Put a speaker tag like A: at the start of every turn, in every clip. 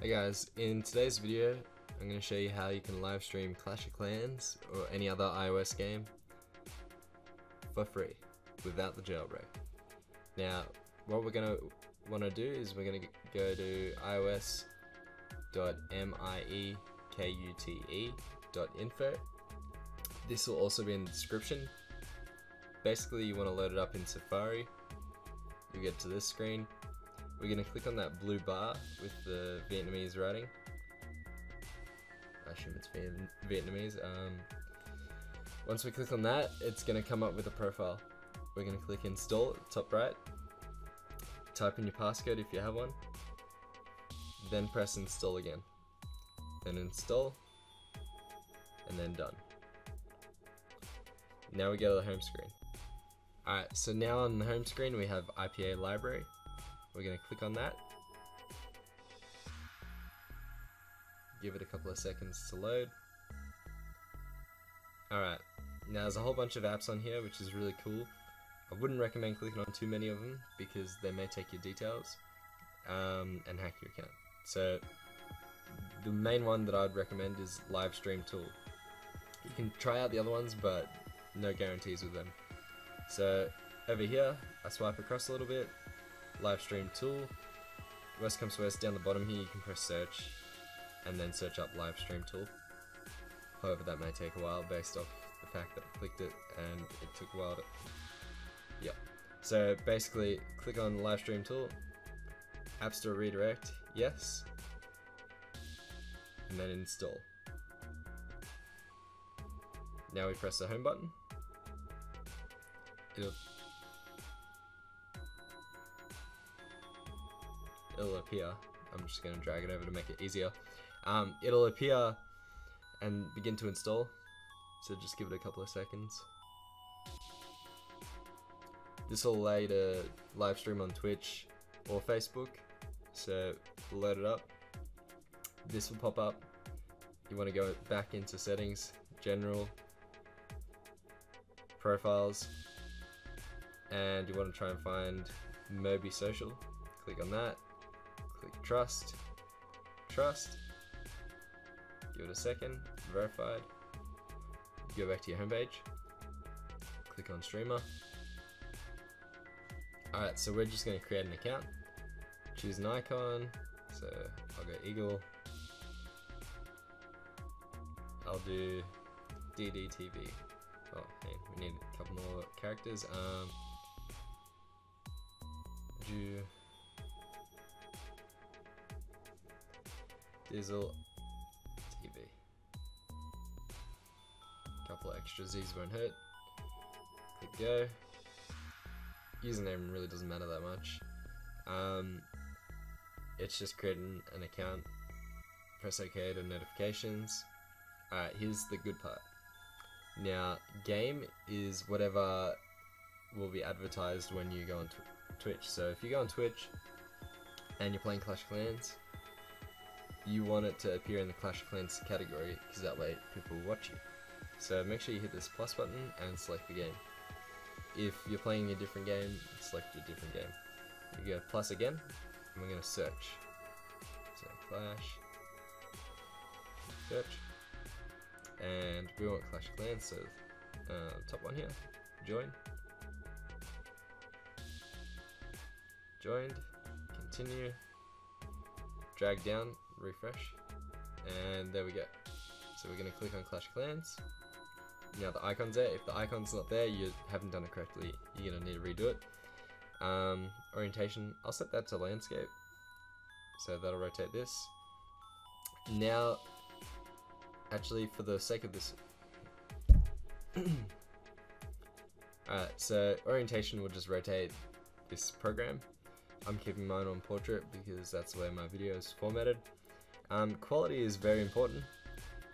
A: Hey guys, in today's video I'm going to show you how you can live stream Clash of Clans or any other iOS game for free without the jailbreak. Now what we're going to want to do is we're going to go to ios.miekute.info. This will also be in the description. Basically you want to load it up in Safari. You get to this screen we're going to click on that blue bar with the Vietnamese writing. I assume it's Vietnamese. Um, once we click on that, it's going to come up with a profile. We're going to click install top right. Type in your passcode if you have one. Then press install again. Then install. And then done. Now we go to the home screen. Alright, so now on the home screen we have IPA library. We're going to click on that. Give it a couple of seconds to load. Alright, now there's a whole bunch of apps on here which is really cool. I wouldn't recommend clicking on too many of them because they may take your details um, and hack your account. So the main one that I'd recommend is Livestream Tool. You can try out the other ones but no guarantees with them. So over here, I swipe across a little bit, live stream tool. Worst comes worst, down the bottom here you can press search and then search up live stream tool. However, that may take a while based off the fact that I clicked it and it took a while to. Yep. So basically, click on live stream tool, App Store redirect, yes, and then install. Now we press the home button. It'll it'll appear. I'm just going to drag it over to make it easier. Um, it'll appear and begin to install. So just give it a couple of seconds. This will allow you to live stream on Twitch or Facebook. So load it up. This will pop up. You want to go back into settings, general, profiles, and you want to try and find Moby Social. Click on that trust, trust, give it a second, verified, go back to your homepage, click on streamer. Alright, so we're just going to create an account, choose an icon, so I'll go eagle, I'll do DDTV. Oh, hey, we need a couple more characters. Um, do Dizzle TV. Couple extra Z's won't hurt. Click go. Username really doesn't matter that much. Um, it's just creating an account. Press OK to notifications. Alright, here's the good part. Now, game is whatever will be advertised when you go on tw Twitch. So if you go on Twitch and you're playing Clash Clans, you want it to appear in the Clash of Clans category because that way people will watch you. So make sure you hit this plus button and select the game. If you're playing a different game, select a different game. You go plus again, and we're going to search. So Clash, search, and we want Clash of Clans, so uh, top one here, join, joined, continue, drag down, refresh, and there we go. So we're going to click on Clash Clans. Now the icon's there. If the icon's not there, you haven't done it correctly. You're going to need to redo it. Um, orientation, I'll set that to landscape. So that'll rotate this. Now, actually for the sake of this... Alright, so orientation will just rotate this program. I'm keeping mine on portrait because that's the way my video is formatted. Um, quality is very important.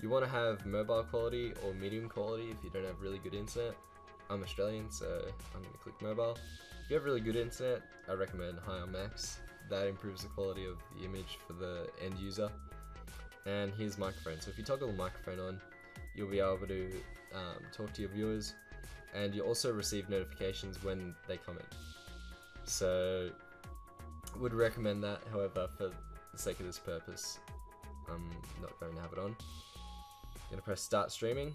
A: You want to have mobile quality or medium quality if you don't have really good internet. I'm Australian, so I'm going to click mobile. If you have really good internet, I recommend high on max. That improves the quality of the image for the end user. And here's microphone. So if you toggle the microphone on, you'll be able to um, talk to your viewers and you also receive notifications when they comment. So would recommend that, however, for the sake of this purpose, I'm not going to have it on. I'm Gonna press start streaming.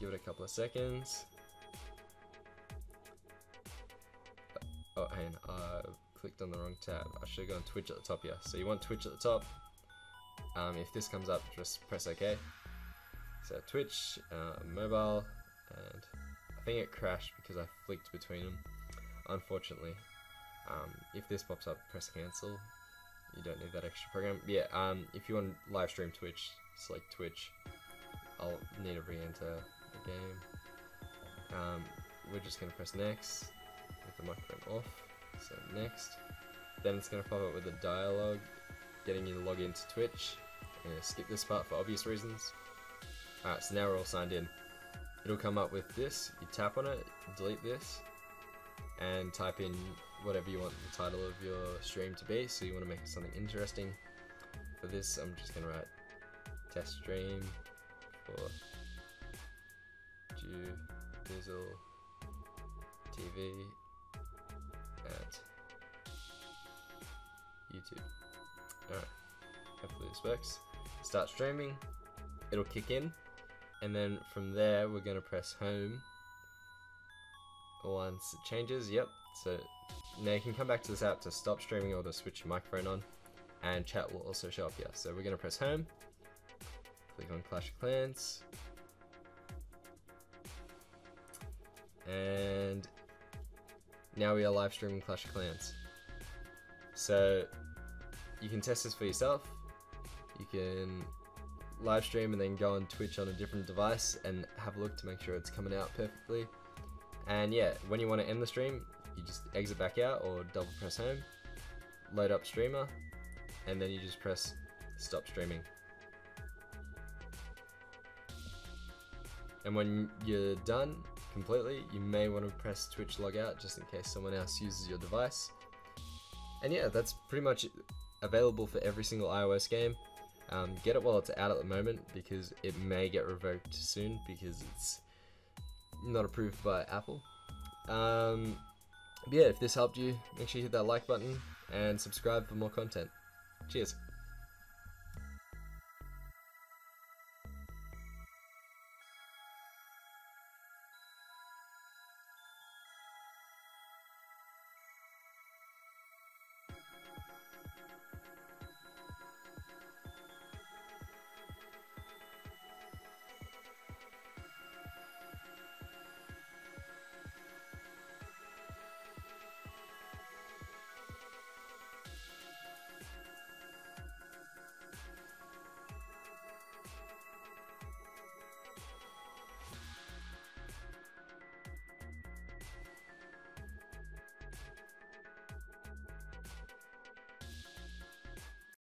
A: Give it a couple of seconds. Oh, hang on. I clicked on the wrong tab. I should have gone Twitch at the top here. So you want Twitch at the top. Um, if this comes up, just press OK. So Twitch, uh, mobile, and I think it crashed because I flicked between them. Unfortunately, um, if this pops up, press cancel. You don't need that extra program. Yeah, um, if you want to live stream Twitch, select Twitch. I'll need to re-enter the game. Um, we're just gonna press next with the microphone off. So next. Then it's gonna pop up with a dialogue, getting you to log into Twitch. I'm gonna skip this part for obvious reasons. Alright, so now we're all signed in. It'll come up with this. You tap on it, delete this, and type in whatever you want the title of your stream to be. So you want to make something interesting. For this, I'm just gonna write test stream for Dew Dizzle TV at YouTube. Alright, hopefully this works. Start streaming, it'll kick in, and then from there we're gonna press home once it changes. Yep, so now you can come back to this app to stop streaming or to switch your microphone on, and chat will also show up here. So we're gonna press home, click on Clash of Clans, and now we are live streaming Clash of Clans. So you can test this for yourself. You can live stream and then go on Twitch on a different device and have a look to make sure it's coming out perfectly. And yeah, when you want to end the stream, you just exit back out or double press home, load up streamer, and then you just press stop streaming. And when you're done completely, you may want to press Twitch logout just in case someone else uses your device. And yeah, that's pretty much available for every single iOS game. Um, get it while it's out at the moment because it may get revoked soon because it's not approved by Apple. Um, yeah, if this helped you, make sure you hit that like button and subscribe for more content. Cheers.